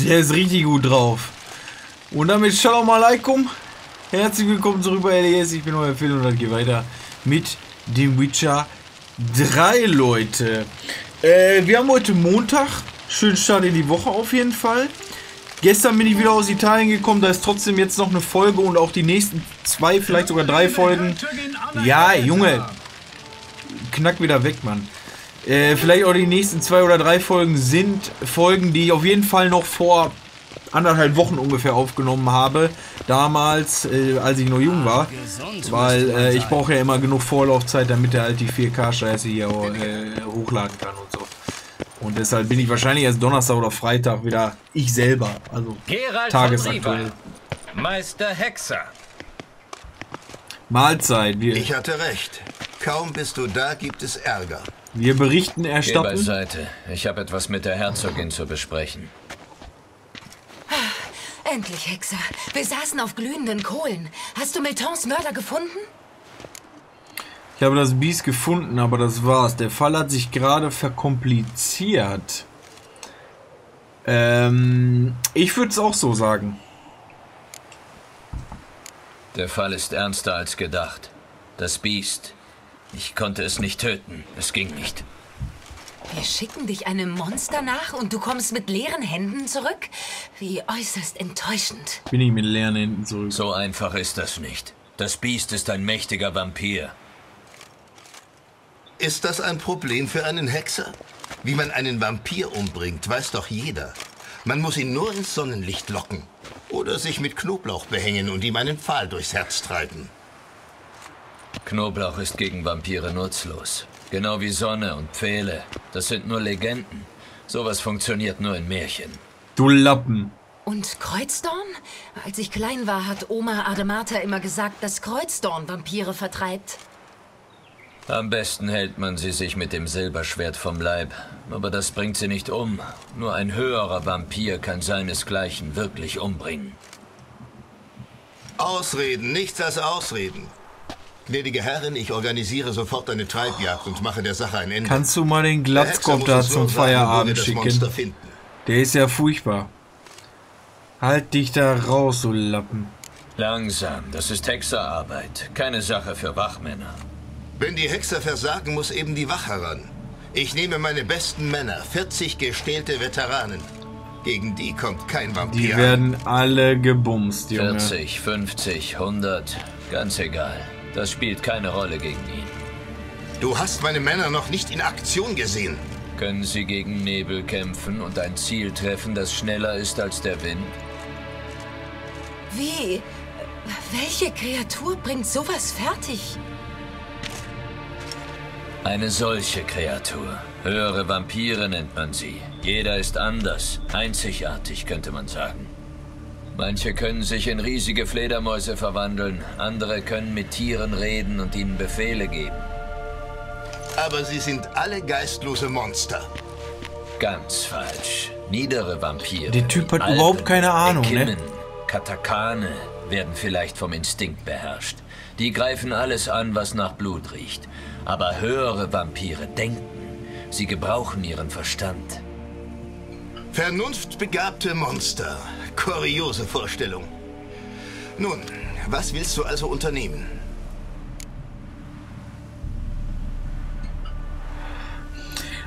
Der ist richtig gut drauf. Und damit Shalom Alaikum. Herzlich willkommen zurück bei LES. Ich bin euer Phil und dann geht weiter mit dem Witcher 3, Leute. Äh, wir haben heute Montag. Schön Start in die Woche auf jeden Fall. Gestern bin ich wieder aus Italien gekommen, da ist trotzdem jetzt noch eine Folge und auch die nächsten zwei, vielleicht sogar drei Folgen. Ja, Junge. Knack wieder weg, Mann. Äh, vielleicht auch die nächsten zwei oder drei Folgen sind Folgen, die ich auf jeden Fall noch vor anderthalb Wochen ungefähr aufgenommen habe. Damals, äh, als ich noch jung war. Weil äh, ich brauche ja immer genug Vorlaufzeit, damit er halt die 4K-Scheiße hier äh, hochladen kann und so. Und deshalb bin ich wahrscheinlich erst Donnerstag oder Freitag wieder ich selber. Also Gerald tagesaktuell. Meister Hexer. Mahlzeit. Wir, Ich hatte recht. Kaum bist du da, gibt es Ärger. Wir berichten Geh erstatten. beiseite. Ich habe etwas mit der Herzogin zu besprechen. Endlich, Hexer. Wir saßen auf glühenden Kohlen. Hast du Miltons Mörder gefunden? Ich habe das Biest gefunden, aber das war's. Der Fall hat sich gerade verkompliziert. Ähm, ich würde es auch so sagen. Der Fall ist ernster als gedacht. Das Biest. Ich konnte es nicht töten. Es ging nicht. Wir schicken dich einem Monster nach und du kommst mit leeren Händen zurück? Wie äußerst enttäuschend. Bin ich mit leeren Händen zurück. So einfach ist das nicht. Das Biest ist ein mächtiger Vampir. Ist das ein Problem für einen Hexer? Wie man einen Vampir umbringt, weiß doch jeder. Man muss ihn nur ins Sonnenlicht locken. Oder sich mit Knoblauch behängen und ihm einen Pfahl durchs Herz treiben. Knoblauch ist gegen Vampire nutzlos. Genau wie Sonne und Pfähle. Das sind nur Legenden. Sowas funktioniert nur in Märchen. Du Lappen. Und Kreuzdorn? Als ich klein war, hat Oma Ademata immer gesagt, dass Kreuzdorn Vampire vertreibt. Am besten hält man sie sich mit dem Silberschwert vom Leib. Aber das bringt sie nicht um. Nur ein höherer Vampir kann seinesgleichen wirklich umbringen. Ausreden, nichts als Ausreden. Gnädige Herrin, ich organisiere sofort eine Treibjagd und mache der Sache ein Ende. Kannst du mal den Glatzkopf da zum Feierabend schicken? Der ist ja furchtbar. Halt dich da raus, du Lappen. Langsam, das ist Hexerarbeit. Keine Sache für Wachmänner. Wenn die Hexer versagen, muss eben die Wach heran. Ich nehme meine besten Männer, 40 gestählte Veteranen. Gegen die kommt kein Die Vampir. werden alle gebumst, Junge. 40, 50, 100, ganz egal. Das spielt keine Rolle gegen ihn. Du hast meine Männer noch nicht in Aktion gesehen. Können sie gegen Nebel kämpfen und ein Ziel treffen, das schneller ist als der Wind? Wie? Welche Kreatur bringt sowas fertig? Eine solche Kreatur. Höhere Vampire nennt man sie. Jeder ist anders, einzigartig könnte man sagen. Manche können sich in riesige Fledermäuse verwandeln, andere können mit Tieren reden und ihnen Befehle geben. Aber sie sind alle geistlose Monster. Ganz falsch. Niedere Vampire. Der Typ hat Alpen, überhaupt keine Ahnung, ne? Ekimmen, Katakane werden vielleicht vom Instinkt beherrscht. Die greifen alles an, was nach Blut riecht. Aber höhere Vampire denken. Sie gebrauchen ihren Verstand. Vernunftbegabte Monster. Kuriose Vorstellung. Nun, was willst du also unternehmen?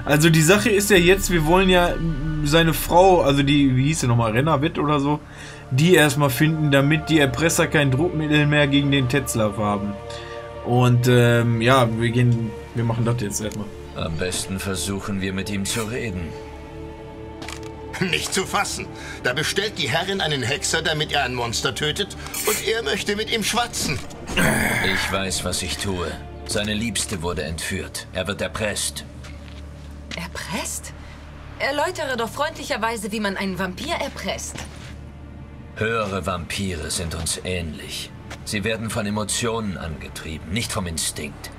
Also die Sache ist ja jetzt, wir wollen ja seine Frau, also die, wie hieß sie nochmal, Rennerwitt oder so, die erstmal finden, damit die Erpresser kein Druckmittel mehr gegen den Tetzlaff haben. Und ähm, ja, wir gehen, wir machen das jetzt erstmal. Am besten versuchen wir mit ihm zu reden. Nicht zu fassen. Da bestellt die Herrin einen Hexer, damit er ein Monster tötet, und er möchte mit ihm schwatzen. Ich weiß, was ich tue. Seine Liebste wurde entführt. Er wird erpresst. Erpresst? Erläutere doch freundlicherweise, wie man einen Vampir erpresst. Höhere Vampire sind uns ähnlich. Sie werden von Emotionen angetrieben, nicht vom Instinkt.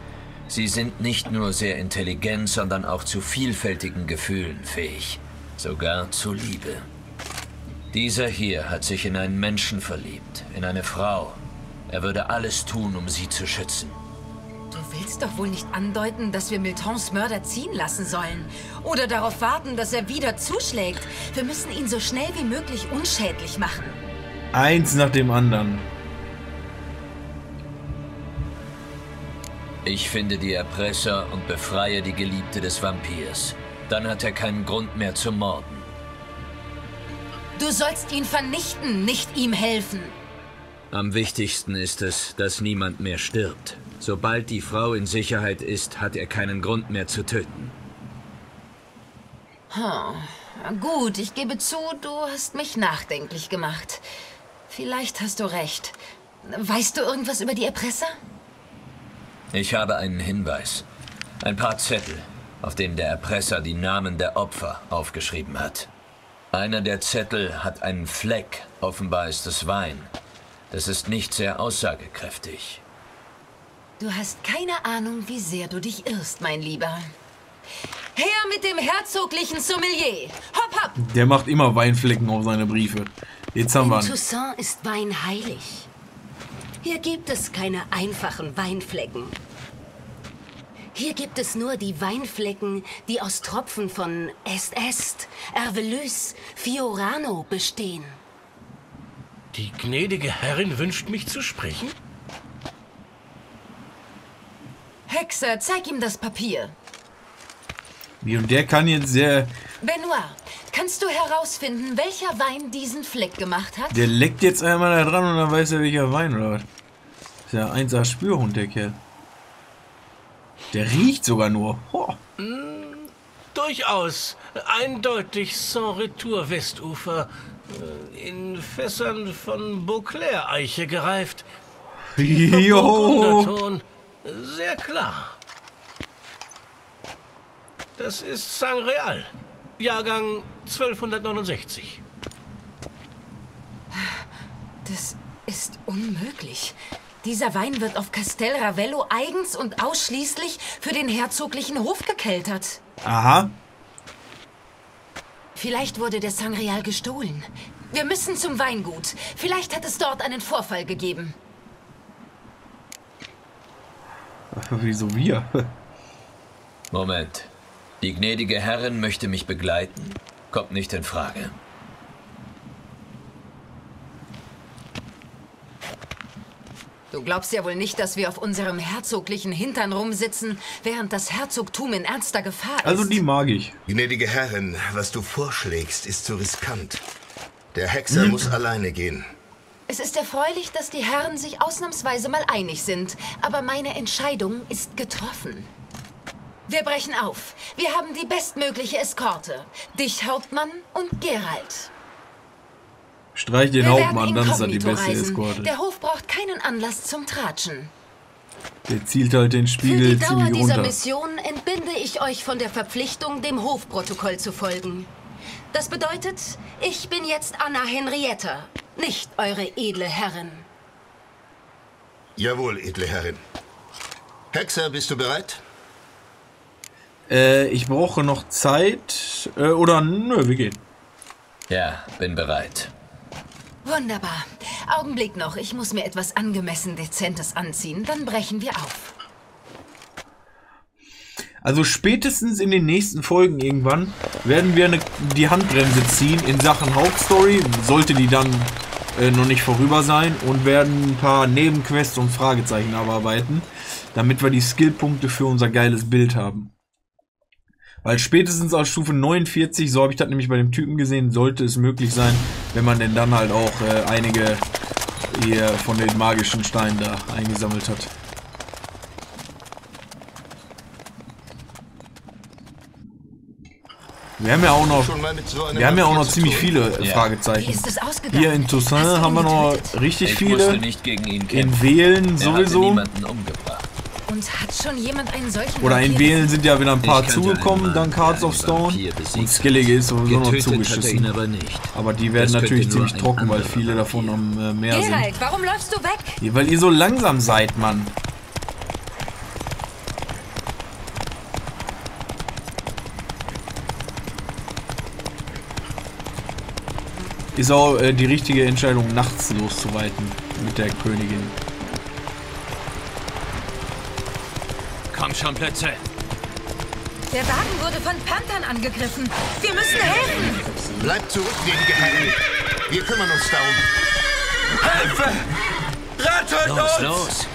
Sie sind nicht nur sehr intelligent, sondern auch zu vielfältigen Gefühlen fähig. Sogar zu Liebe. Dieser hier hat sich in einen Menschen verliebt, in eine Frau. Er würde alles tun, um sie zu schützen. Du willst doch wohl nicht andeuten, dass wir Miltons Mörder ziehen lassen sollen. Oder darauf warten, dass er wieder zuschlägt. Wir müssen ihn so schnell wie möglich unschädlich machen. Eins nach dem anderen. Ich finde die Erpresser und befreie die Geliebte des Vampirs. Dann hat er keinen Grund mehr zu morden. Du sollst ihn vernichten, nicht ihm helfen. Am wichtigsten ist es, dass niemand mehr stirbt. Sobald die Frau in Sicherheit ist, hat er keinen Grund mehr zu töten. Hm. Gut, ich gebe zu, du hast mich nachdenklich gemacht. Vielleicht hast du recht. Weißt du irgendwas über die Erpresser? Ich habe einen Hinweis. Ein paar Zettel, auf denen der Erpresser die Namen der Opfer aufgeschrieben hat. Einer der Zettel hat einen Fleck, offenbar ist es Wein. Das ist nicht sehr aussagekräftig. Du hast keine Ahnung, wie sehr du dich irrst, mein Lieber. Her mit dem herzoglichen Sommelier. Hopp, hopp! Der macht immer Weinflecken auf seine Briefe. Jetzt haben wir In ihn. Toussaint ist Wein heilig. Hier gibt es keine einfachen Weinflecken. Hier gibt es nur die Weinflecken, die aus Tropfen von Est Est, Hervelus, Fiorano bestehen. Die gnädige Herrin wünscht mich zu sprechen? Hexer, zeig ihm das Papier. Wie, Und der kann jetzt sehr. Benoit, kannst du herausfinden, welcher Wein diesen Fleck gemacht hat? Der leckt jetzt einmal da dran und dann weiß er, welcher Wein oder was. Ist ja ein 1A Spürhund, der Kerl. Der riecht sogar nur. Ho. Durchaus. Eindeutig Sans Retour Westufer. äh, In Fässern von Beauclair-Eiche gereift. Jo. Sehr klar. Das ist Sangreal. Jahrgang 1269. Das ist unmöglich. Dieser Wein wird auf Castel Ravello eigens und ausschließlich für den herzoglichen Hof gekeltert. Aha. Vielleicht wurde der Sangreal gestohlen. Wir müssen zum Weingut. Vielleicht hat es dort einen Vorfall gegeben. Wieso wir? Moment. Die gnädige Herrin möchte mich begleiten. Kommt nicht in Frage. Du glaubst ja wohl nicht, dass wir auf unserem herzoglichen Hintern rumsitzen, während das Herzogtum in ernster Gefahr ist. Also die mag ich. Gnädige Herrin, was du vorschlägst, ist zu riskant. Der Hexer muss alleine gehen. Es ist erfreulich, dass die Herren sich ausnahmsweise mal einig sind, aber meine Entscheidung ist getroffen. Wir brechen auf. Wir haben die bestmögliche Eskorte. Dich, Hauptmann, und Gerald. Streich den Wir Hauptmann, dann ist er die beste reisen. Eskorte. Der Hof braucht keinen Anlass zum Tratschen. Der zielt halt den Für Spiegel die Dauer ziemlich dieser runter. Mission entbinde ich euch von der Verpflichtung, dem Hofprotokoll zu folgen. Das bedeutet, ich bin jetzt Anna Henrietta, nicht eure edle Herrin. Jawohl, edle Herrin. Hexer, bist du bereit? Äh, ich brauche noch Zeit. Äh, oder nö, wir gehen. Ja, bin bereit. Wunderbar. Augenblick noch. Ich muss mir etwas angemessen Dezentes anziehen. Dann brechen wir auf. Also spätestens in den nächsten Folgen irgendwann werden wir eine, die Handbremse ziehen in Sachen Hauptstory, sollte die dann äh, noch nicht vorüber sein, und werden ein paar Nebenquests und Fragezeichen abarbeiten, damit wir die Skillpunkte für unser geiles Bild haben. Weil spätestens auf Stufe 49, so habe ich das nämlich bei dem Typen gesehen, sollte es möglich sein, wenn man denn dann halt auch äh, einige hier von den magischen Steinen da eingesammelt hat. Wir haben ja auch noch, wir haben ja auch noch ziemlich tun? viele Fragezeichen. Hier in Toussaint haben wir noch richtig viele. nicht gegen ihn In. Wählen er hatte sowieso. Und hat schon jemand einen solchen Oder in Wählen sind ja wieder ein paar zugekommen, dank Hearts of Stone. Und Skellige ist sowieso noch zugeschissen. aber nicht. Aber die werden Das natürlich ziemlich trocken, weil viele davon am äh, Meer sind. Gerald, warum läufst du weg? Ja, weil ihr so langsam seid, Mann. Ist auch äh, die richtige Entscheidung, nachts loszureiten mit der Königin. Komm schon, Blötze. Der Wagen wurde von Panthern angegriffen. Wir müssen helfen. Bleibt zurück, gnädige Herren. Wir kümmern uns darum. Hilfe! Rettet Los, uns! los.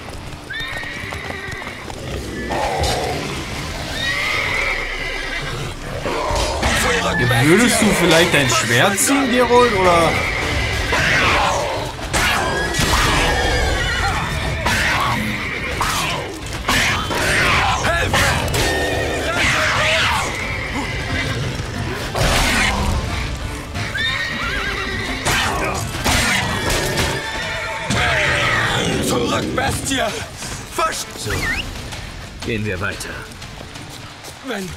Würdest du vielleicht dein Schwert ziehen, Gerold, oder? Bestie! Verst... So. Gehen wir weiter. Wenn...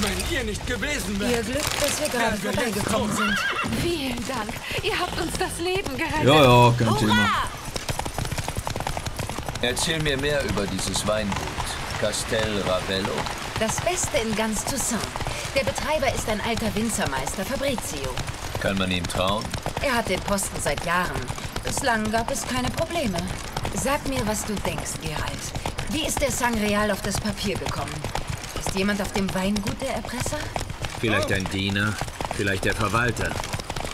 Wenn ihr nicht gewesen wärt... Ihr Glück, dass wir gerade vorbeigekommen sind. Vielen Dank. Ihr habt uns das Leben gerettet. Ja, ja, kein Thema. Erzähl mir mehr über dieses Weingut. Castel Ravello. Das Beste in ganz Toussaint. Der Betreiber ist ein alter Winzermeister, Fabrizio. Kann man ihm trauen? Er hat den Posten seit Jahren. Bislang gab es keine Probleme. Sag mir, was du denkst, Gerald. Wie ist der Sangreal auf das Papier gekommen? Ist jemand auf dem Weingut der Erpresser? Vielleicht ein Diener, vielleicht der Verwalter.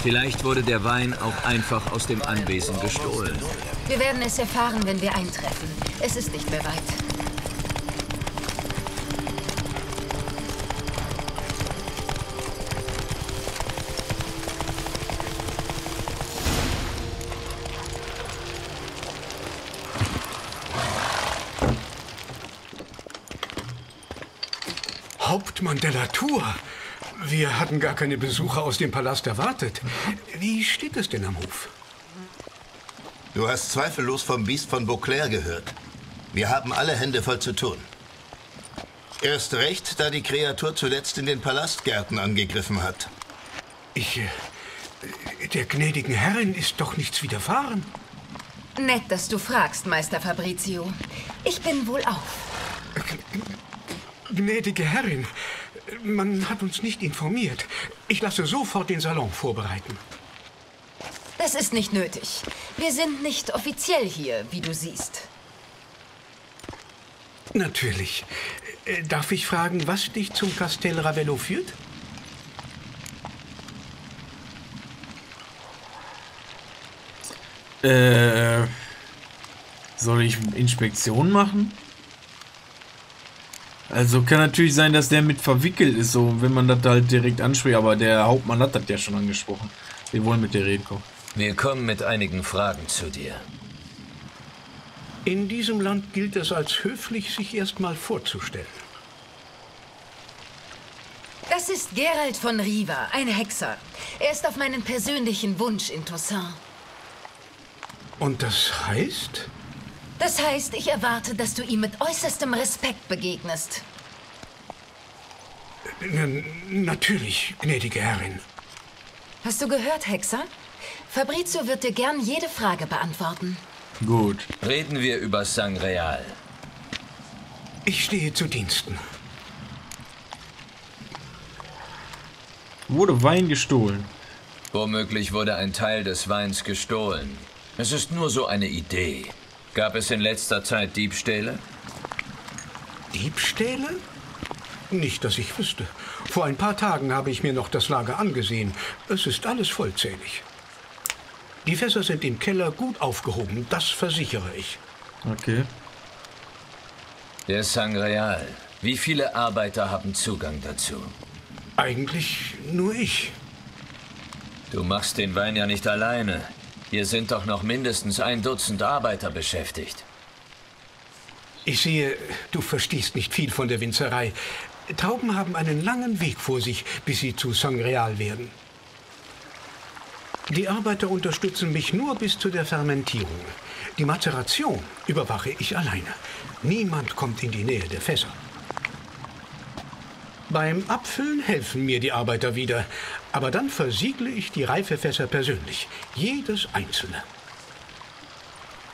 Vielleicht wurde der Wein auch einfach aus dem Anwesen gestohlen. Wir werden es erfahren, wenn wir eintreffen. Es ist nicht mehr weit. Hauptmann de la Tour. Wir hatten gar keine Besucher aus dem Palast erwartet. Wie steht es denn am Hof? Du hast zweifellos vom Biest von Beauclair gehört. Wir haben alle Hände voll zu tun. Erst recht, da die Kreatur zuletzt in den Palastgärten angegriffen hat. Ich. Äh, der gnädigen Herrin ist doch nichts widerfahren. Nett, dass du fragst, Meister Fabrizio. Ich bin wohl auf. Gnädige Herrin, man hat uns nicht informiert. Ich lasse sofort den Salon vorbereiten. Das ist nicht nötig. Wir sind nicht offiziell hier, wie du siehst. Natürlich. Äh, Darf ich fragen, was dich zum Castel Ravello führt? Äh, soll ich Inspektion machen? Also kann natürlich sein, dass der mit verwickelt ist, so wenn man das halt direkt anspricht, aber der Hauptmann hat das ja schon angesprochen. Wir wollen mit dir reden kommen. Wir kommen mit einigen Fragen zu dir. In diesem Land gilt es als höflich, sich erstmal vorzustellen. Das ist Gerald von Riva, ein Hexer. Er ist auf meinen persönlichen Wunsch in Toussaint. Und das heißt? Das heißt, ich erwarte, dass du ihm mit äußerstem Respekt begegnest. N natürlich, gnädige Herrin. Hast du gehört, Hexer? Fabrizio wird dir gern jede Frage beantworten. Gut. Reden wir über Sangreal. Ich stehe zu Diensten. Wurde Wein gestohlen. Womöglich wurde ein Teil des Weins gestohlen. Es ist nur so eine Idee. Gab es in letzter Zeit Diebstähle? Diebstähle? Nicht, dass ich wüsste. Vor ein paar Tagen habe ich mir noch das Lager angesehen. Es ist alles vollzählig. Die Fässer sind im Keller gut aufgehoben, das versichere ich. Okay. Der Sangreal. Wie viele Arbeiter haben Zugang dazu? Eigentlich nur ich. Du machst den Wein ja nicht alleine. Hier sind doch noch mindestens ein Dutzend Arbeiter beschäftigt. Ich sehe, du verstehst nicht viel von der Winzerei. Trauben haben einen langen Weg vor sich, bis sie zu Sangreal werden. Die Arbeiter unterstützen mich nur bis zu der Fermentierung. Die Mazeration überwache ich alleine. Niemand kommt in die Nähe der Fässer. Beim Abfüllen helfen mir die Arbeiter wieder, aber dann versiegle ich die Reifefässer persönlich, jedes einzelne.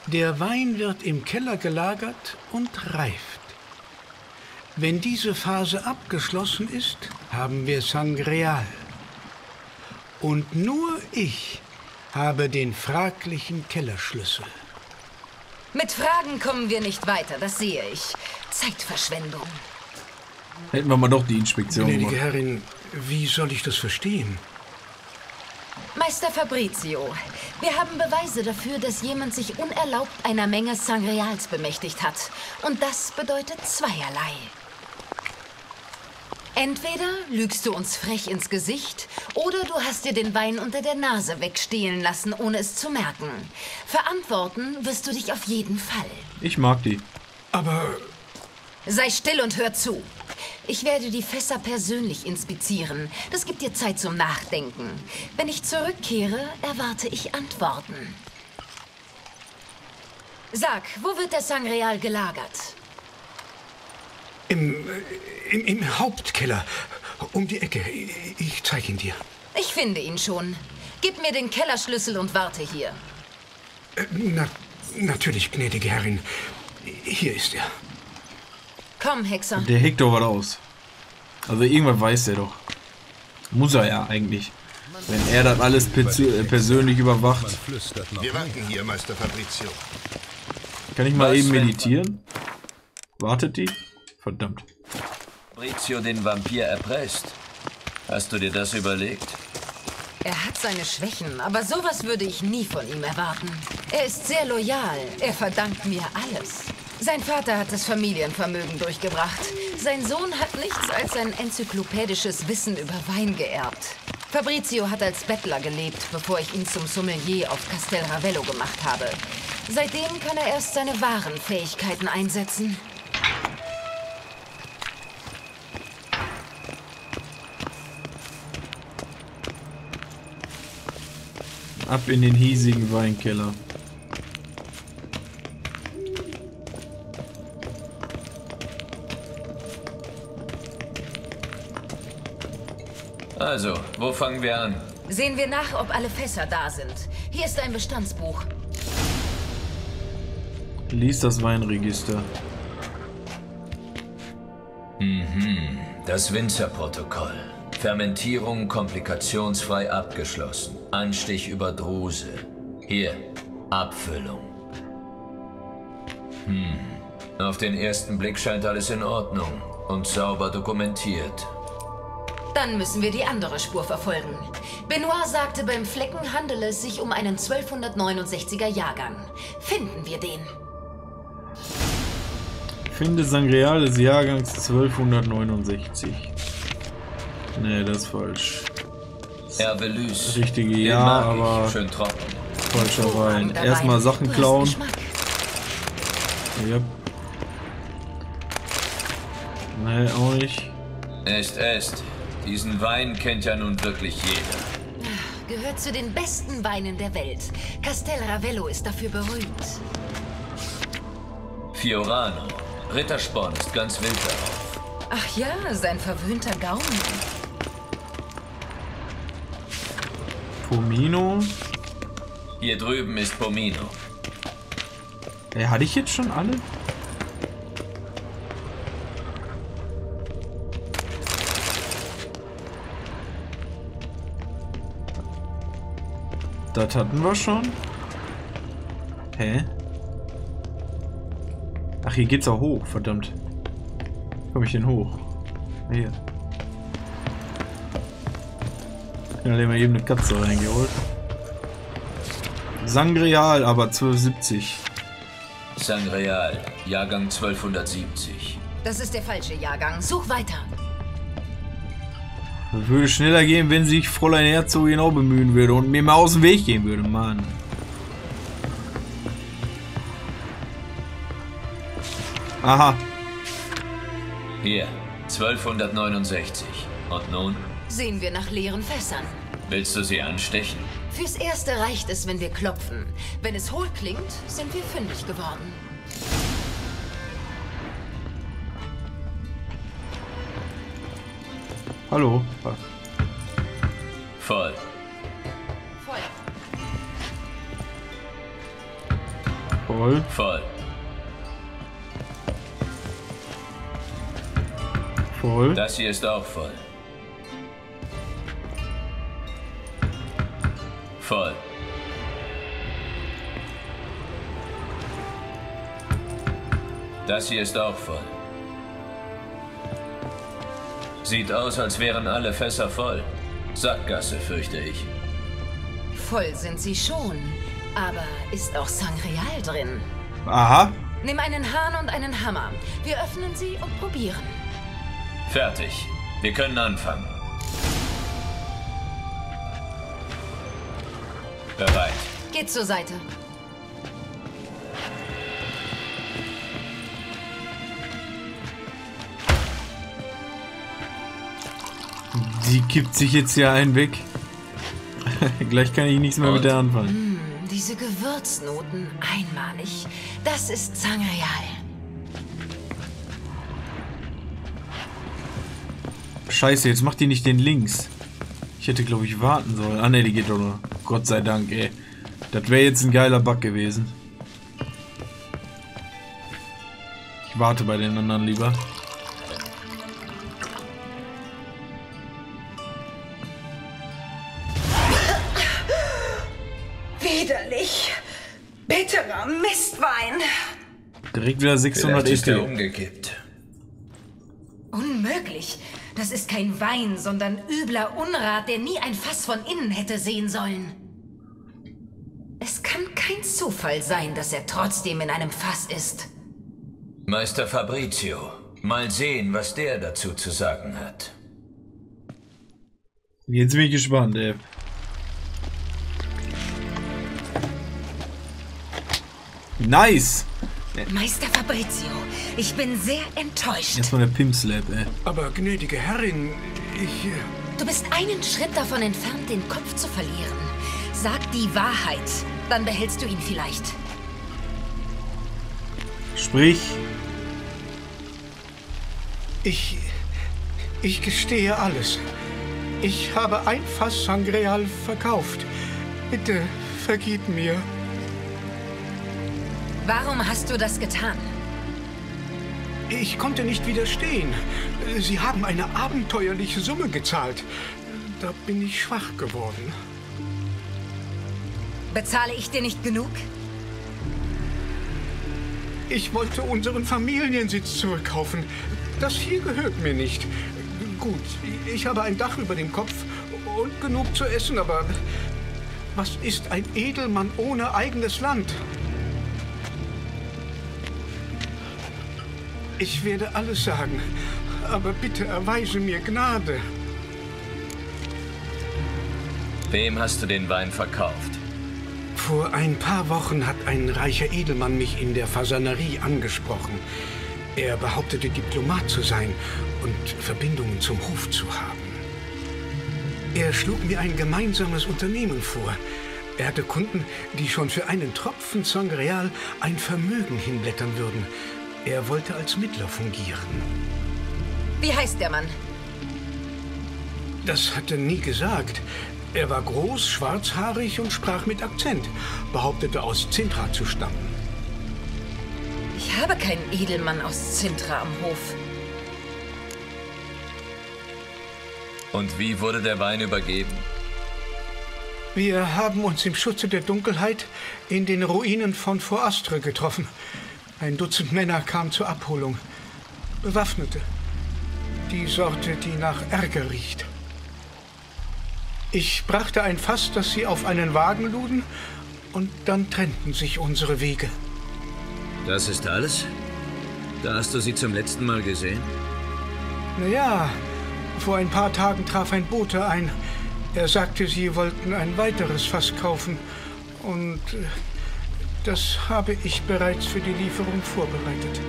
Der Wein wird im Keller gelagert und reift. Wenn diese Phase abgeschlossen ist, haben wir Sangreal. Und nur ich habe den fraglichen Kellerschlüssel. Mit Fragen kommen wir nicht weiter, das sehe ich. Zeitverschwendung. Hätten wir mal doch die Inspektion Gnädige gemacht. Herrin, wie soll ich das verstehen? Meister Fabrizio, wir haben Beweise dafür, dass jemand sich unerlaubt einer Menge Sangreals bemächtigt hat. Und das bedeutet zweierlei. Entweder lügst du uns frech ins Gesicht oder du hast dir den Wein unter der Nase wegstehlen lassen, ohne es zu merken. Verantworten wirst du dich auf jeden Fall. Ich mag die. Aber Sei still und hör zu. Ich werde die Fässer persönlich inspizieren. Das gibt dir Zeit zum Nachdenken. Wenn ich zurückkehre, erwarte ich Antworten. Sag, wo wird der Sangreal gelagert? im, im, im Hauptkeller, um die Ecke. Ich, ich zeige ihn dir. Ich finde ihn schon. Gib mir den Kellerschlüssel und warte hier. Äh, Na, natürlich, gnädige Herrin. Hier ist er. Komm, Hexer. Der hegt doch was aus. Also irgendwas weiß der doch. Muss er ja eigentlich. Wenn er das alles persö- persönlich überwacht. Wir warten hier, Meister Fabrizio. Kann ich mal eben meditieren? Wartet die? Verdammt. Fabrizio den Vampir erpresst. Hast du dir das überlegt? Er hat seine Schwächen, aber sowas würde ich nie von ihm erwarten. Er ist sehr loyal. Er verdankt mir alles. Sein Vater hat das Familienvermögen durchgebracht. Sein Sohn hat nichts als sein enzyklopädisches Wissen über Wein geerbt. Fabrizio hat als Bettler gelebt, bevor ich ihn zum Sommelier auf Castel Ravello gemacht habe. Seitdem kann er erst seine wahren Fähigkeiten einsetzen. Ab in den hiesigen Weinkeller. Also, wo fangen wir an? Sehen wir nach, ob alle Fässer da sind. Hier ist ein Bestandsbuch. Lies das Weinregister. Das Winzerprotokoll. Fermentierung komplikationsfrei abgeschlossen. Anstich über Druse. Hier, Abfüllung. Hm. Auf den ersten Blick scheint alles in Ordnung und sauber dokumentiert. Dann müssen wir die andere Spur verfolgen. Benoit sagte, beim Flecken handele es sich um einen 1269er Jahrgang. Finden wir den. Finde Sangreal des Jahrgangs 1269. Nee, das ist falsch. Hervelys. Richtige Den ja, mag ich. aber Schön trocken. falscher Wein. Hervorragender Erstmal Wein. Sachen klauen. Ja. Nee, auch nicht. Est, est. Diesen Wein kennt ja nun wirklich jeder. Gehört zu den besten Weinen der Welt. Castel Ravello ist dafür berühmt. Fiorano. Rittersporn ist ganz wild darauf. Ach ja, sein verwöhnter Gaumen. Pomino. Hier drüben ist Pomino. Ey, hatte ich jetzt schon alle? Das hatten wir schon. Hä? Ach, hier geht's auch hoch, verdammt. Komm ich denn hoch? Hier. Ja, da haben wir eben eine Katze reingeholt. Sangreal, aber 1270. Sangreal, Jahrgang 1270. Das ist der falsche Jahrgang. Such weiter. Das würde schneller gehen, wenn sich Fräulein Herzogin auch bemühen würde und mir mal aus dem Weg gehen würde, Mann. Aha, Hier, 1269. Und nun, Sehen wir nach leeren Fässern. willst du sie anstechen? Fürs Erste reicht es, wenn wir klopfen. Wenn es hohl klingt, sind wir fündig geworden. Hallo. Voll. Voll. Voll. Voll. Voll. Das hier ist auch voll. Voll. Das hier ist auch voll. Sieht aus, als wären alle Fässer voll. Sackgasse, fürchte ich. Voll sind sie schon. Aber ist auch Sangreal drin? Aha. Nimm einen Hahn und einen Hammer. Wir öffnen sie und probieren. Fertig. Wir können anfangen. Bereit. Geht zur Seite. Die kippt sich jetzt hier einen weg. Gleich kann ich nichts mehr Und? mit der anfangen. Hm, diese Gewürznoten, einmalig. Das ist Sangreal. Scheiße, jetzt macht die nicht den links. Ich hätte, glaube ich, warten sollen. Ah, ne, die geht doch noch. Gott sei Dank, ey. Das wäre jetzt ein geiler Bug gewesen. Ich warte bei den anderen lieber. Bitterer Mistwein. Direkt wieder 600 Vielleicht ist er umgekippt. Unmöglich. Das ist kein Wein, sondern übler Unrat, der nie ein Fass von innen hätte sehen sollen. Es kann kein Zufall sein, dass er trotzdem in einem Fass ist. Meister Fabrizio. Mal sehen, was der dazu zu sagen hat. Jetzt bin ich gespannt, ey. Nice! Meister Fabrizio, ich bin sehr enttäuscht. Erstmal der Pimp-Slap, ey. Aber gnädige Herrin, ich... äh, Du bist einen Schritt davon entfernt, den Kopf zu verlieren. Sag die Wahrheit, dann behältst du ihn vielleicht. Sprich. Ich... Ich gestehe alles. Ich habe ein Fass Sangreal verkauft. Bitte, vergib mir. Warum hast du das getan? Ich konnte nicht widerstehen. Sie haben eine abenteuerliche Summe gezahlt. Da bin ich schwach geworden. Bezahle ich dir nicht genug? Ich wollte unseren Familiensitz zurückkaufen. Das hier gehört mir nicht. Gut, ich habe ein Dach über dem Kopf und genug zu essen, aber was ist ein Edelmann ohne eigenes Land? Ich werde alles sagen, aber bitte erweise mir Gnade. Wem hast du den Wein verkauft? Vor ein paar Wochen hat ein reicher Edelmann mich in der Fasanerie angesprochen. Er behauptete, Diplomat zu sein und Verbindungen zum Hof zu haben. Er schlug mir ein gemeinsames Unternehmen vor. Er hatte Kunden, die schon für einen Tropfen Sangreal ein Vermögen hinblättern würden. Er wollte als Mittler fungieren. Wie heißt der Mann? Das hat er nie gesagt. Er war groß, schwarzhaarig und sprach mit Akzent, behauptete aus Zintra zu stammen. Ich habe keinen Edelmann aus Zintra am Hof. Und wie wurde der Wein übergeben? Wir haben uns im Schutze der Dunkelheit in den Ruinen von Forastre getroffen. Ein Dutzend Männer kam zur Abholung. Bewaffnete. Die Sorte, die nach Ärger riecht. Ich brachte ein Fass, das sie auf einen Wagen luden, und dann trennten sich unsere Wege. Das ist alles? Da hast du sie zum letzten Mal gesehen? Naja, vor ein paar Tagen traf ein Bote ein. Er sagte, sie wollten ein weiteres Fass kaufen. Und äh, das habe ich bereits für die Lieferung vorbereitet.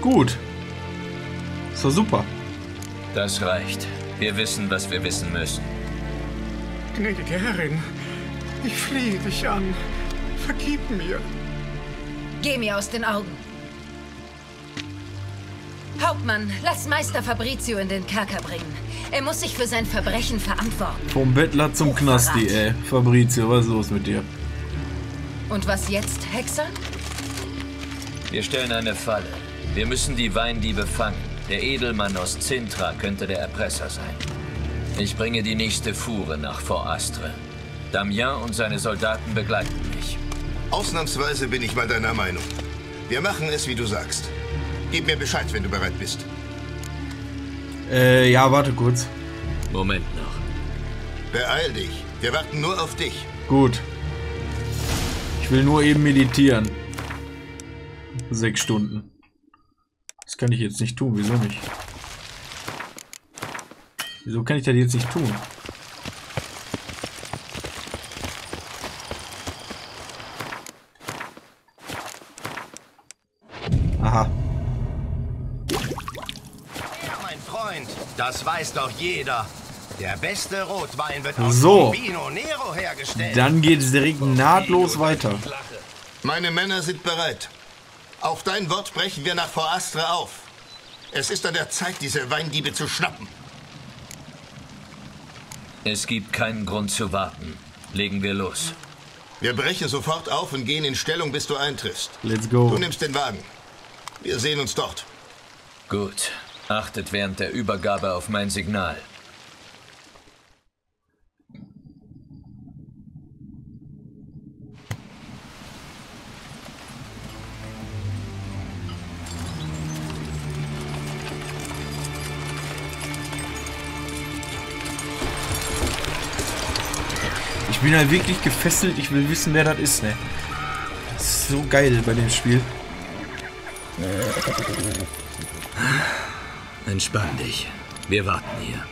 Gut. Doch super. Das reicht. Wir wissen, was wir wissen müssen. Gnädige Herrin, ich flehe dich an. Vergib mir. Geh mir aus den Augen. Hauptmann, lass Meister Fabrizio in den Kerker bringen. Er muss sich für sein Verbrechen verantworten. Vom Bettler zum. Knasti, ey. Fabrizio, was ist los mit dir? Und was jetzt, Hexer? Wir stellen eine Falle. Wir müssen die Weindiebe fangen. Der Edelmann aus Zintra könnte der Erpresser sein. Ich bringe die nächste Fuhre nach Fort Astre. Damien und seine Soldaten begleiten mich. Ausnahmsweise bin ich mal deiner Meinung. Wir machen es, wie du sagst. Gib mir Bescheid, wenn du bereit bist. Äh, ja, warte kurz. Moment noch. Beeil dich. Wir warten nur auf dich. Gut. Ich will nur eben meditieren. Sechs Stunden. Das kann ich jetzt nicht tun. Wieso nicht? Wieso kann ich das jetzt nicht tun? Aha. Ja, mein Freund, das weiß doch jeder. Der beste Rotwein wird So. aus Vino Nero hergestellt. Dann geht es direkt nahtlos weiter. Meine Männer sind bereit. Auf dein Wort brechen wir nach Vorastre auf. Es ist an der Zeit, diese Weindiebe zu schnappen. Es gibt keinen Grund zu warten. Legen wir los. Wir brechen sofort auf und gehen in Stellung, bis du eintriffst. Let's Du go. nimmst den Wagen. Wir sehen uns dort. Gut. Achtet während der Übergabe auf mein Signal. Bin halt wirklich gefesselt. Ich will wissen, wer das ist, ne? Das ist so geil bei dem Spiel. Entspann dich. Wir warten hier.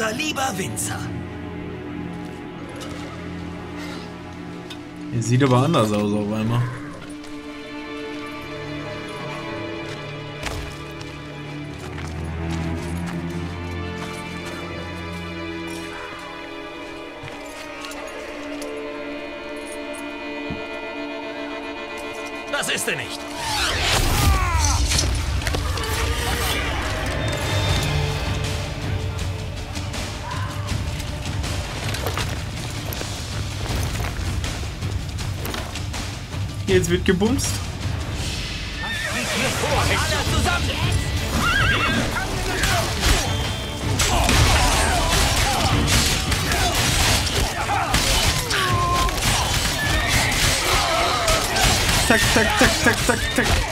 Unser lieber Winzer. Er sieht aber anders aus auf einmal. Das ist er nicht. Jetzt wird gebumst. Zack, zack, zack, zack, zack, zack.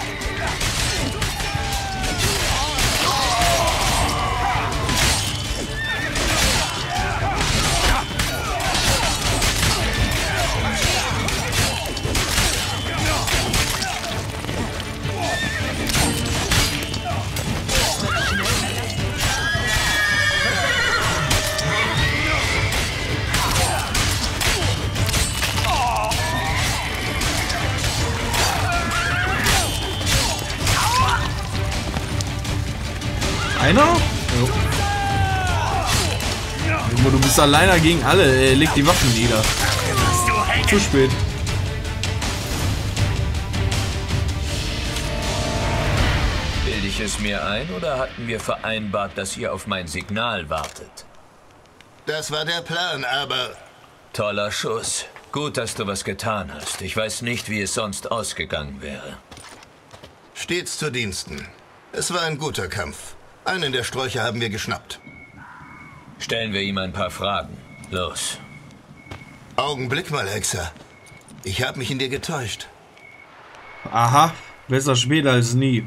Bist alleiner gegen alle. Ey, leg die Waffen nieder. Zu spät. Bilde ich es mir ein oder hatten wir vereinbart, dass ihr auf mein Signal wartet? Das war der Plan, aber Toller Schuss. Gut, dass du was getan hast. Ich weiß nicht, wie es sonst ausgegangen wäre. stets zu Diensten. Es war ein guter Kampf. Einen der Sträucher haben wir geschnappt. Stellen wir ihm ein paar Fragen. Los. Augenblick mal, Hexer. Ich habe mich in dir getäuscht. Aha. Besser später als nie.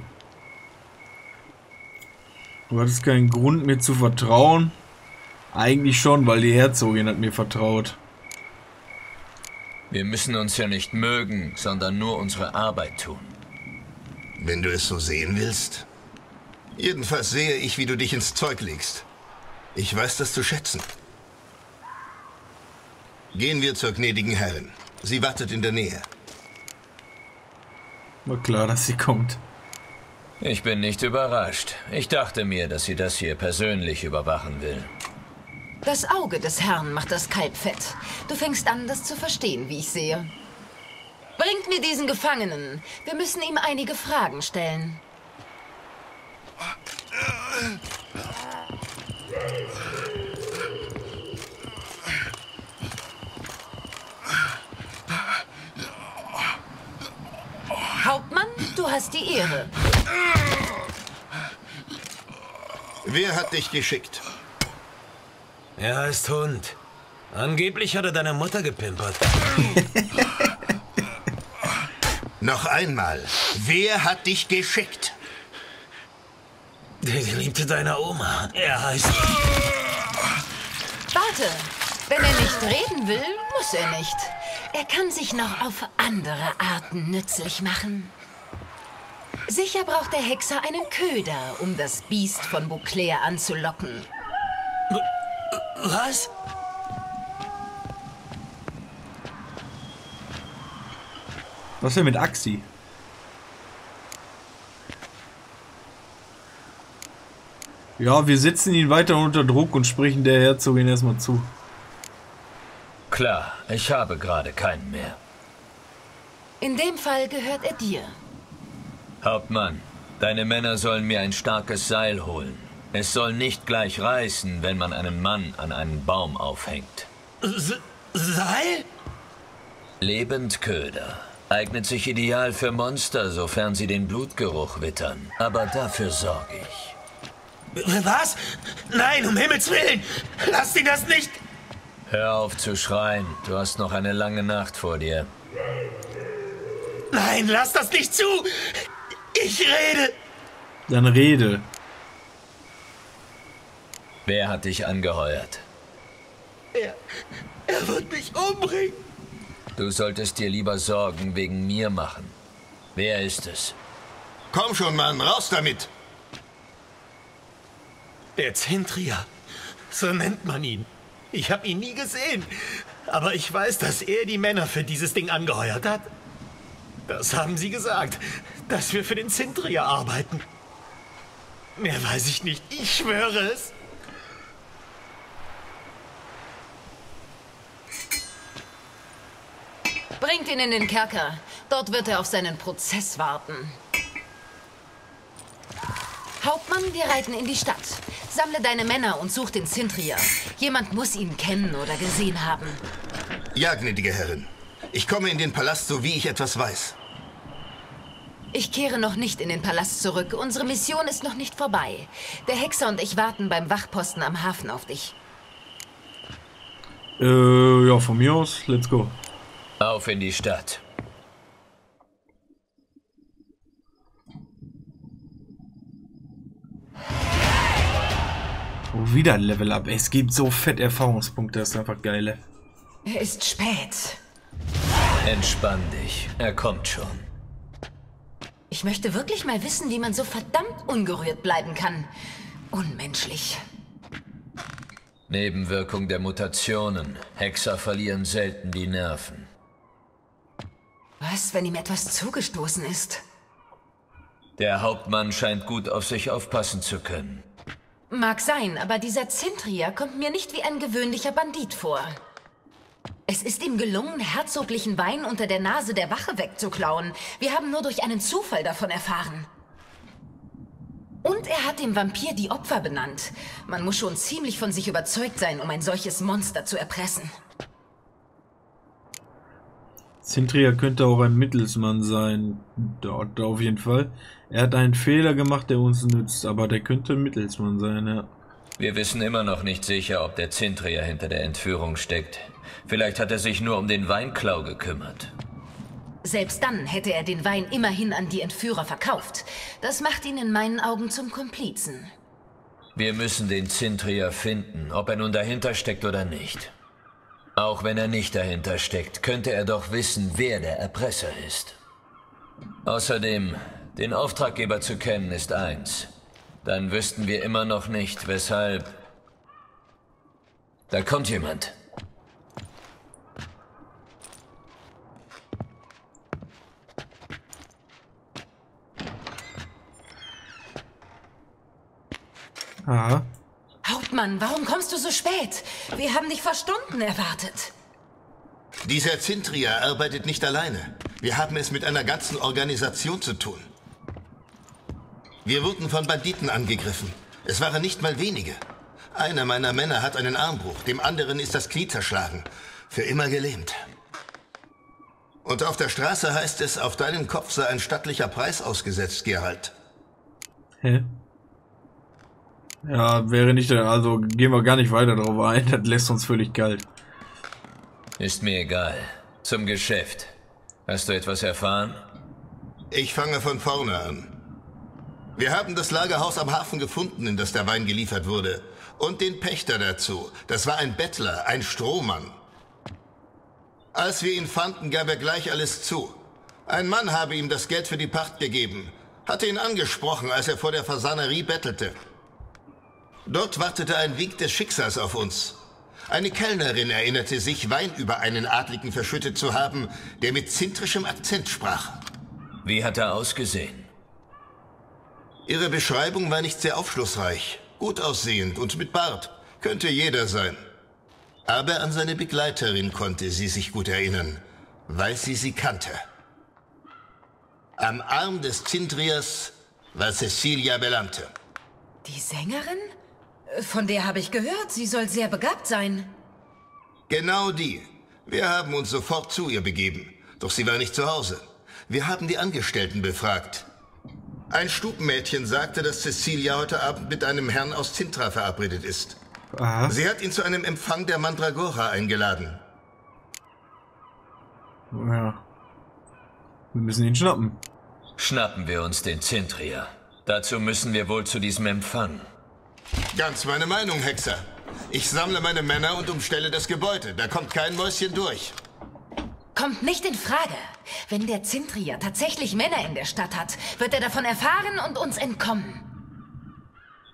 Du hattest keinen Grund, mir zu vertrauen. Eigentlich schon, weil die Herzogin hat mir vertraut. Wir müssen uns ja nicht mögen, sondern nur unsere Arbeit tun. Wenn du es so sehen willst. Jedenfalls sehe ich, wie du dich ins Zeug legst. Ich weiß das zu schätzen. Gehen wir zur gnädigen Herrin. Sie wartet in der Nähe. War klar, dass sie kommt. Ich bin nicht überrascht. Ich dachte mir, dass sie das hier persönlich überwachen will. Das Auge des Herrn macht das Kalb fett. Du fängst an, das zu verstehen, wie ich sehe. Bringt mir diesen Gefangenen. Wir müssen ihm einige Fragen stellen. Du hast die Ehre. Wer hat dich geschickt? Er heißt Hund. Angeblich hat er deine Mutter gepimpert. Noch einmal. Wer hat dich geschickt? Der Geliebte deiner Oma. Er heißt... Warte. Wenn er nicht reden will, muss er nicht. Er kann sich noch auf andere Arten nützlich machen. Sicher braucht der Hexer einen Köder, um das Biest von Beauclair anzulocken. Was? Was denn mit Axi? Ja, wir setzen ihn weiter unter Druck und sprechen der Herzogin erstmal zu. Klar, ich habe gerade keinen mehr. In dem Fall gehört er dir. Hauptmann, deine Männer sollen mir ein starkes Seil holen. Es soll nicht gleich reißen, wenn man einen Mann an einen Baum aufhängt. Seil? Lebendköder. Eignet sich ideal für Monster, sofern sie den Blutgeruch wittern. Aber dafür sorge ich. Was? Nein, um Himmels Willen! Lass sie das nicht! Hör auf zu schreien. Du hast noch eine lange Nacht vor dir. Nein, lass das nicht zu! Ich rede! Dann rede. Wer hat dich angeheuert? Er, er wird mich umbringen. Du solltest dir lieber Sorgen wegen mir machen. Wer ist es? Komm schon, Mann, raus damit! Der Zentria. So nennt man ihn. Ich habe ihn nie gesehen. Aber ich weiß, dass er die Männer für dieses Ding angeheuert hat. Das haben sie gesagt, dass wir für den Zentria arbeiten. Mehr weiß ich nicht. Ich schwöre es. Bringt ihn in den Kerker. Dort wird er auf seinen Prozess warten. Hauptmann, wir reiten in die Stadt. Sammle deine Männer und such den Zintria. Jemand muss ihn kennen oder gesehen haben. Ja, gnädige Herrin. Ich komme in den Palast, so wie ich etwas weiß. Ich kehre noch nicht in den Palast zurück. Unsere Mission ist noch nicht vorbei. Der Hexer und ich warten beim Wachposten am Hafen auf dich. Äh, ja, von mir aus, let's go. Auf in die Stadt. Oh, wieder ein Level Up. Es gibt so fett Erfahrungspunkte, das ist einfach geil. Er ist spät. Entspann dich. Er kommt schon. Ich möchte wirklich mal wissen, wie man so verdammt ungerührt bleiben kann. Unmenschlich. Nebenwirkung der Mutationen. Hexer verlieren selten die Nerven. Was, wenn ihm etwas zugestoßen ist? Der Hauptmann scheint gut auf sich aufpassen zu können. Mag sein, aber dieser Zintria kommt mir nicht wie ein gewöhnlicher Bandit vor. Es ist ihm gelungen, herzoglichen Wein unter der Nase der Wache wegzuklauen. Wir haben nur durch einen Zufall davon erfahren. Und er hat dem Vampir die Opfer benannt. Man muss schon ziemlich von sich überzeugt sein, um ein solches Monster zu erpressen. Zintria könnte auch ein Mittelsmann sein. Dort auf jeden Fall. Er hat einen Fehler gemacht, der uns nützt, aber der könnte Mittelsmann sein, ja. Wir wissen immer noch nicht sicher, ob der Zintria hinter der Entführung steckt. Vielleicht hat er sich nur um den Weinklau gekümmert. Selbst dann hätte er den Wein immerhin an die Entführer verkauft. Das macht ihn in meinen Augen zum Komplizen. Wir müssen den Zintria finden, ob er nun dahinter steckt oder nicht. Auch wenn er nicht dahinter steckt, könnte er doch wissen, wer der Erpresser ist. Außerdem, den Auftraggeber zu kennen ist eins. Dann wüssten wir immer noch nicht, weshalb... Da kommt jemand. Aha. Hauptmann, warum kommst du so spät? Wir haben dich vor Stunden erwartet. Dieser Zintria arbeitet nicht alleine. Wir haben es mit einer ganzen Organisation zu tun. Wir wurden von Banditen angegriffen. Es waren nicht mal wenige. Einer meiner Männer hat einen Armbruch, dem anderen ist das Knie zerschlagen. Für immer gelähmt. Und auf der Straße heißt es, auf deinen Kopf sei ein stattlicher Preis ausgesetzt, Gerald. Hä? Ja, wäre nicht, also gehen wir gar nicht weiter darauf ein, das lässt uns völlig kalt. Ist mir egal. Zum Geschäft. Hast du etwas erfahren? Ich fange von vorne an. Wir haben das Lagerhaus am Hafen gefunden, in das der Wein geliefert wurde. Und den Pächter dazu. Das war ein Bettler, ein Strohmann. Als wir ihn fanden, gab er gleich alles zu. Ein Mann habe ihm das Geld für die Pacht gegeben, hatte ihn angesprochen, als er vor der Fasanerie bettelte. Dort wartete ein Wieg des Schicksals auf uns. Eine Kellnerin erinnerte sich, Wein über einen Adligen verschüttet zu haben, der mit zintrischem Akzent sprach. Wie hat er ausgesehen? Ihre Beschreibung war nicht sehr aufschlussreich. Gut aussehend und mit Bart. Könnte jeder sein. Aber an seine Begleiterin konnte sie sich gut erinnern, weil sie sie kannte. Am Arm des Zindriers war Cecilia Belante. Die Sängerin? Von der habe ich gehört. Sie soll sehr begabt sein. Genau die. Wir haben uns sofort zu ihr begeben. Doch sie war nicht zu Hause. Wir haben die Angestellten befragt. Ein Stubenmädchen sagte, dass Cecilia heute Abend mit einem Herrn aus Zintra verabredet ist. Aha. Sie hat ihn zu einem Empfang der Mandragora eingeladen. Ja. Wir müssen ihn schnappen. Schnappen wir uns den Zintrier. Dazu müssen wir wohl zu diesem Empfang. Ganz meine Meinung, Hexer. Ich sammle meine Männer und umstelle das Gebäude. Da kommt kein Mäuschen durch. Kommt nicht in Frage. Wenn der Zintrier tatsächlich Männer in der Stadt hat, wird er davon erfahren und uns entkommen.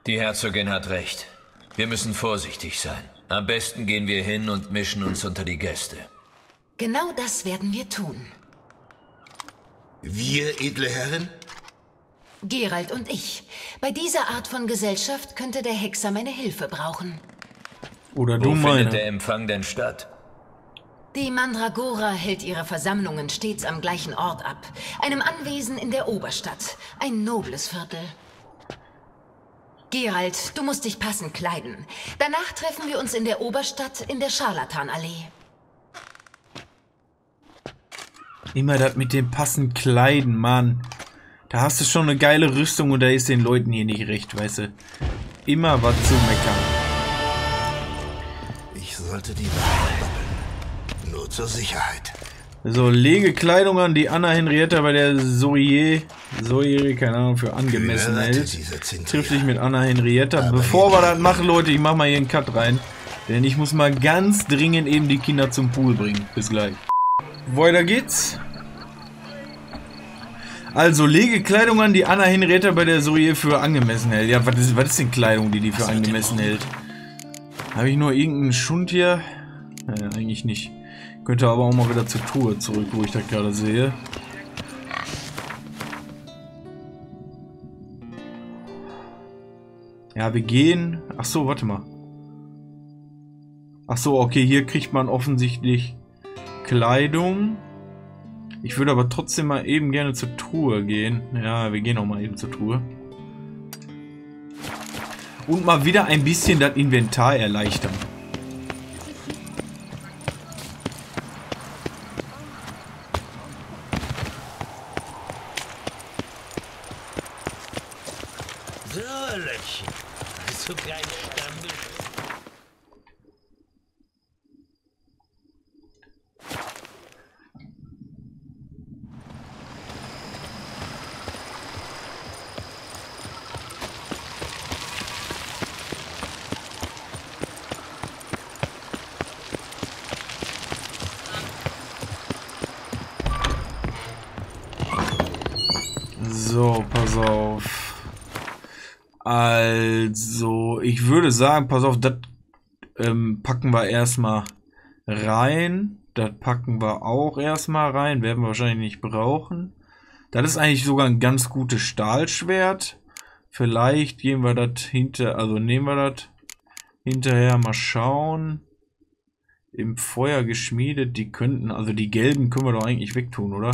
Die Herzogin hat recht. Wir müssen vorsichtig sein. Am besten gehen wir hin und mischen uns unter die Gäste. Genau das werden wir tun. Wir, edle Herren? Gerald und ich. Bei dieser Art von Gesellschaft könnte der Hexer meine Hilfe brauchen. Oder Wo du findet meine. der Empfang denn statt? Die Mandragora hält ihre Versammlungen stets am gleichen Ort ab. Einem Anwesen in der Oberstadt. Ein nobles Viertel. Gerald, du musst dich passend kleiden. Danach treffen wir uns in der Oberstadt in der Scharlatanallee. Immer das mit dem passend Kleiden, Mann. Da hast du schon eine geile Rüstung und da ist den Leuten hier nicht recht, weißt du. Immer was zu meckern. Ich sollte die Wahrheit doppeln. Nur zur Sicherheit. So, lege Kleidung an, die Anna Henrietta bei der Sorie, Sorie, keine Ahnung, für angemessen hält. Triff dich mit Anna Henrietta. Aber Bevor wir das machen, Leute, ich mach mal hier einen Cut rein. Denn ich muss mal ganz dringend eben die Kinder zum Pool bringen. Bis gleich. Weiter geht's. Also, lege Kleidung an, die Anna Henrietta bei der Sorie für angemessen hält. Ja, was ist, was ist denn Kleidung, die die für angemessen hält? Habe ich nur irgendeinen Schund hier? Naja, eigentlich nicht. Könnte aber auch mal wieder zur Tour zurück, wo ich das gerade sehe. Ja, wir gehen... Ach so, warte mal. Ach so, okay, hier kriegt man offensichtlich Kleidung. Ich würde aber trotzdem mal eben gerne zur Truhe gehen. Ja, wir gehen auch mal eben zur Truhe. Und mal wieder ein bisschen das Inventar erleichtern. So, Löckchen. So kleine Stammbisch. So, pass auf. Also, ich würde sagen, pass auf, das ähm, packen wir erstmal rein. Das packen wir auch erstmal rein. Werden wir wahrscheinlich nicht brauchen. Das ist eigentlich sogar ein ganz gutes Stahlschwert. Vielleicht gehen wir das hinter, also nehmen wir das hinterher mal schauen. Im Feuer geschmiedet, die könnten, also die gelben können wir doch eigentlich wegtun, oder?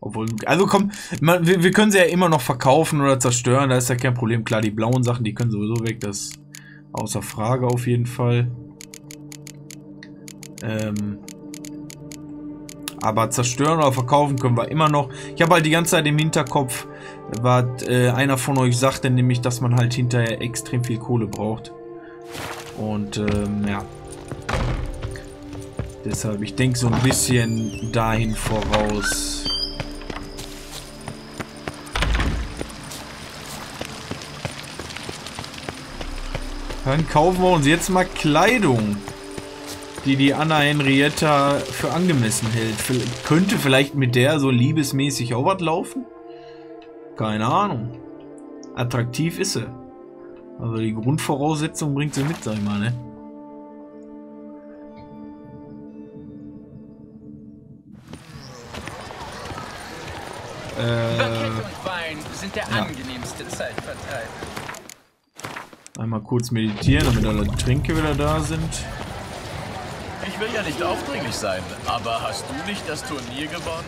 Obwohl, also komm, man, wir, wir können sie ja immer noch verkaufen oder zerstören, da ist ja kein Problem. Klar, die blauen Sachen, die können sowieso weg, das außer Frage auf jeden Fall. Ähm, aber zerstören oder verkaufen können wir immer noch. Ich habe halt die ganze Zeit im Hinterkopf, was äh, einer von euch sagte, nämlich, dass man halt hinterher extrem viel Kohle braucht. Und ähm, ja. Deshalb, ich denke so ein bisschen dahin voraus. Dann kaufen wir uns jetzt mal Kleidung, die die Anna Henrietta für angemessen hält. V könnte vielleicht mit der so liebesmäßig auch was laufen? Keine Ahnung. Attraktiv ist sie. Also die Grundvoraussetzung bringt sie mit, sag ich mal, ne? Baguette und Wein sind der ja. angenehmste Zeitvertreib. Einmal kurz meditieren, damit alle Tränke wieder da sind. Ich will ja nicht aufdringlich sein, aber hast du nicht das Turnier gewonnen?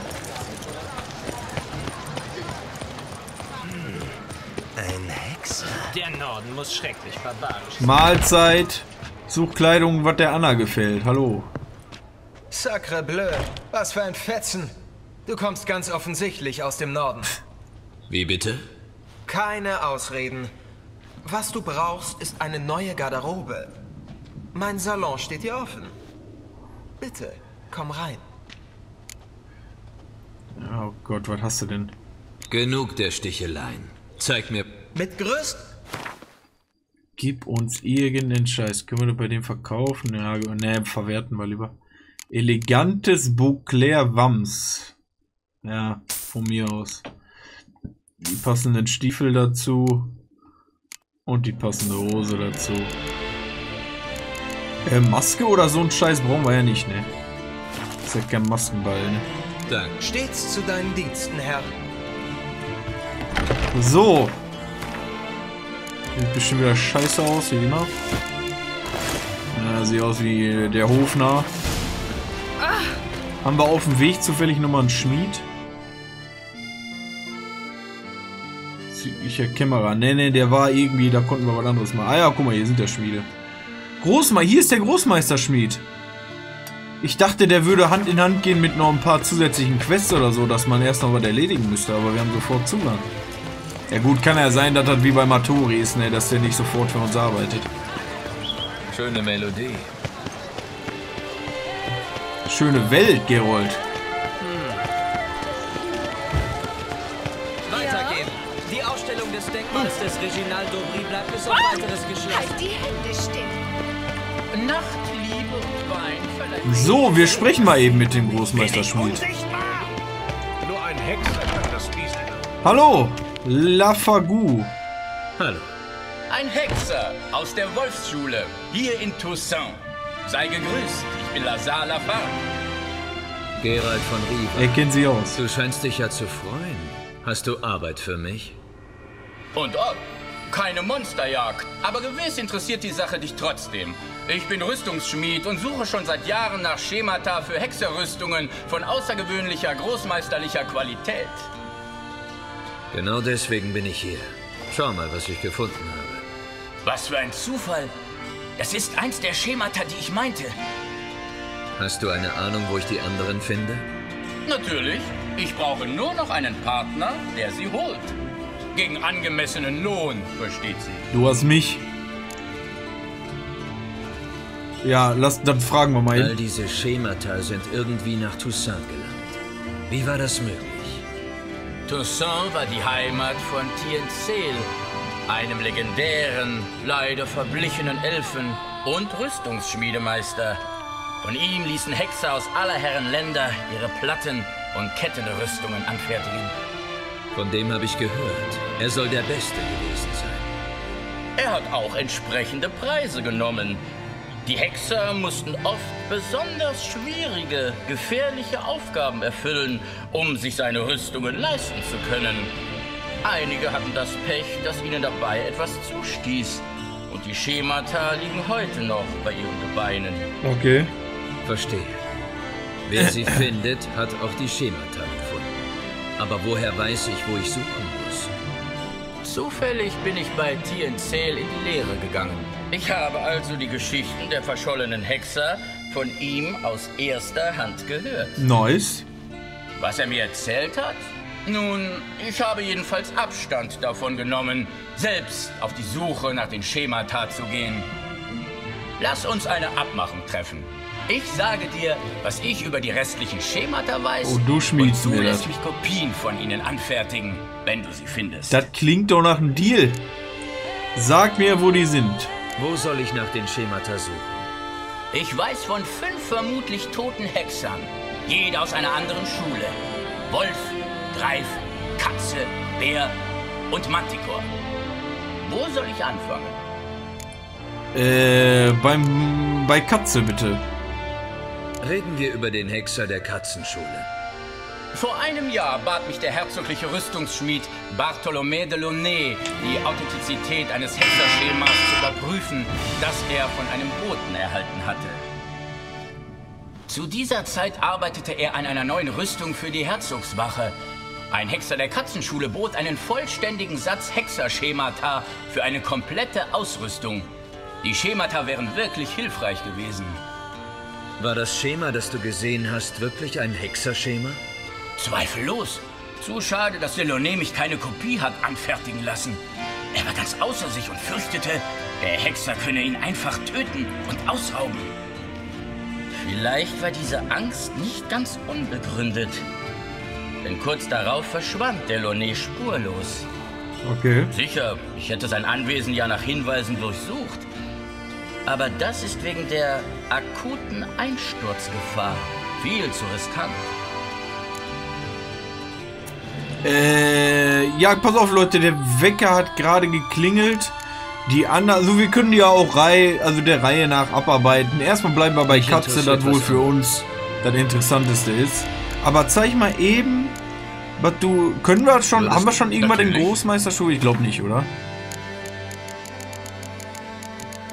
Ein Hexer. Der Norden muss schrecklich barbarisch sein. Mahlzeit. Such Kleidung, was der Anna gefällt. Hallo. Sacre bleu, was für ein Fetzen. Du kommst ganz offensichtlich aus dem Norden. Wie bitte? Keine Ausreden. Was du brauchst, ist eine neue Garderobe. Mein Salon steht dir offen. Bitte, komm rein. Oh Gott, was hast du denn? Genug der Sticheleien. Zeig mir... Mit größt... Gib uns irgendeinen Scheiß. Können wir das bei dem verkaufen? Ja, ne, verwerten wir lieber. Elegantes Bouclair Wams. Ja, von mir aus. Die passenden Stiefel dazu. Und die passende Hose dazu. Äh, Maske oder so ein Scheiß brauchen wir ja nicht, ne? Ist ja kein Maskenball, ne? Danke. Stets zu deinen Diensten, Herr. So. Sieht bestimmt wieder scheiße aus, wie immer. Ja, sieht aus wie der Hofner. Haben wir auf dem Weg zufällig nochmal einen Schmied? Südlicher Kämmerer. Ne, ne, der war irgendwie, da konnten wir was anderes machen. Ah ja, guck mal, hier sind der Schmiede. Großmeister, hier ist der Großmeisterschmied. Ich dachte, der würde Hand in Hand gehen mit noch ein paar zusätzlichen Quests oder so, dass man erst noch was erledigen müsste, aber wir haben sofort Zugang. Ja gut, kann ja sein, dass das wie bei Matori ist, ne, dass der nicht sofort für uns arbeitet. Schöne Melodie. Schöne Welt, Gerold. Reginald Aubry bleibt bis auf weiteres Geschlecht. Halt die Hände still. Nachtliebe und Wein verleihen. So, wir sprechen mal eben mit dem Großmeisterschmied. Nur ein Hexer kann das Biest. Hallo, Lafagu. Hallo. Ein Hexer aus der Wolfsschule, hier in Toussaint. Sei gegrüßt, ich bin Lazar Lafargue. Gerald von Riva. Er kennt sie aus. Du scheinst dich ja zu freuen. Hast du Arbeit für mich? Und ob, keine Monsterjagd, aber gewiss interessiert die Sache dich trotzdem. Ich bin Rüstungsschmied und suche schon seit Jahren nach Schemata für Hexerrüstungen von außergewöhnlicher großmeisterlicher Qualität. Genau deswegen bin ich hier. Schau mal, was ich gefunden habe. Was für ein Zufall. Das ist eins der Schemata, die ich meinte. Hast du eine Ahnung, wo ich die anderen finde? Natürlich. Ich brauche nur noch einen Partner, der sie holt. Gegen angemessenen Lohn, versteht sie. Du hast mich. Ja, lass, dann fragen wir mal. All diese Schemata sind irgendwie nach Toussaint gelangt. Wie war das möglich? Toussaint war die Heimat von Tienzel, einem legendären, leider verblichenen Elfen- und Rüstungsschmiedemeister. Von ihm ließen Hexer aus aller Herren Länder ihre Platten- und Kettenrüstungen anfertigen. Von dem habe ich gehört. Er soll der Beste gewesen sein. Er hat auch entsprechende Preise genommen. Die Hexer mussten oft besonders schwierige, gefährliche Aufgaben erfüllen, um sich seine Rüstungen leisten zu können. Einige hatten das Pech, dass ihnen dabei etwas zustieß. Und die Schemata liegen heute noch bei ihren Gebeinen. Okay. Verstehe. Wer sie findet, hat auch die Schemata. Aber woher weiß ich, wo ich suchen muss? Zufällig bin ich bei Tienzel in die Lehre gegangen. Ich habe also die Geschichten der verschollenen Hexer von ihm aus erster Hand gehört. Nice. Was er mir erzählt hat? Nun, ich habe jedenfalls Abstand davon genommen, selbst auf die Suche nach den Schemata zu gehen. Lass uns eine Abmachung treffen. Ich sage dir, was ich über die restlichen Schemata weiß. Und du schmiedst und du mir lässt das. mich Kopien von ihnen anfertigen, wenn du sie findest. Das klingt doch nach einem Deal. Sag mir, wo die sind. Wo soll ich nach den Schemata suchen? Ich weiß von fünf vermutlich toten Hexern. Jeder aus einer anderen Schule. Wolf, Greif, Katze, Bär und Manticore. Wo soll ich anfangen? Äh, beim, bei Katze bitte. Reden wir über den Hexer der Katzenschule. Vor einem Jahr bat mich der herzogliche Rüstungsschmied Bartholomé de Launay, die Authentizität eines Hexerschemas zu überprüfen, das er von einem Boten erhalten hatte. Zu dieser Zeit arbeitete er an einer neuen Rüstung für die Herzogswache. Ein Hexer der Katzenschule bot einen vollständigen Satz Hexerschemata für eine komplette Ausrüstung. Die Schemata wären wirklich hilfreich gewesen. War das Schema, das du gesehen hast, wirklich ein Hexerschema? Zweifellos. Zu schade, dass Delaunay mich keine Kopie hat anfertigen lassen. Er war ganz außer sich und fürchtete, der Hexer könne ihn einfach töten und ausrauben. Vielleicht war diese Angst nicht ganz unbegründet. Denn kurz darauf verschwand Delaunay spurlos. Okay. Sicher, ich hätte sein Anwesen ja nach Hinweisen durchsucht. Aber das ist wegen der akuten Einsturzgefahr viel zu riskant. Äh, ja, pass auf, Leute, der Wecker hat gerade geklingelt. Die anderen, also wir können ja auch Reihe, also der Reihe nach abarbeiten. Erstmal bleiben wir bei Mich Katze, das wohl für uns das Interessanteste ist. Aber zeig mal eben, was du, können wir schon, haben wir schon irgendwann den natürlich. Großmeisterschuh? Ich glaube nicht, oder?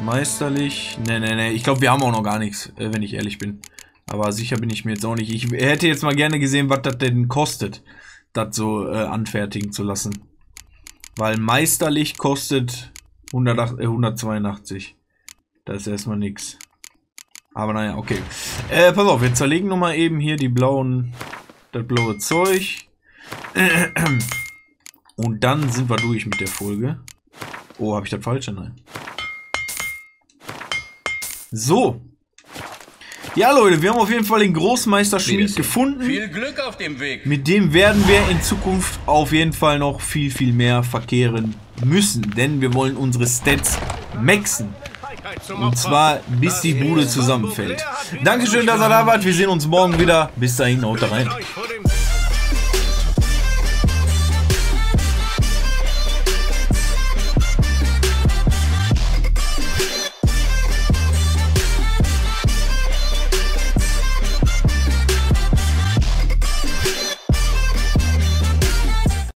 Meisterlich, ne, ne, ne, ich glaube, wir haben auch noch gar nichts, äh, wenn ich ehrlich bin. Aber sicher bin ich mir jetzt auch nicht. Ich hätte jetzt mal gerne gesehen, was das denn kostet, das so äh, anfertigen zu lassen. Weil meisterlich kostet 108, äh, 182. Das ist erstmal nix. Aber naja, okay. Äh, pass auf, wir zerlegen nochmal eben hier die blauen, das blaue Zeug. Und dann sind wir durch mit der Folge. Oh, habe ich das falsche? Nein. So. Ja, Leute, wir haben auf jeden Fall den Großmeister-Schmied gefunden. Viel Glück auf dem Weg. Mit dem werden wir in Zukunft auf jeden Fall noch viel, viel mehr verkehren müssen. Denn wir wollen unsere Stats maxen. Und zwar, bis die Bude zusammenfällt. Dankeschön, dass ihr da wart. Wir sehen uns morgen wieder. Bis dahin, haut rein.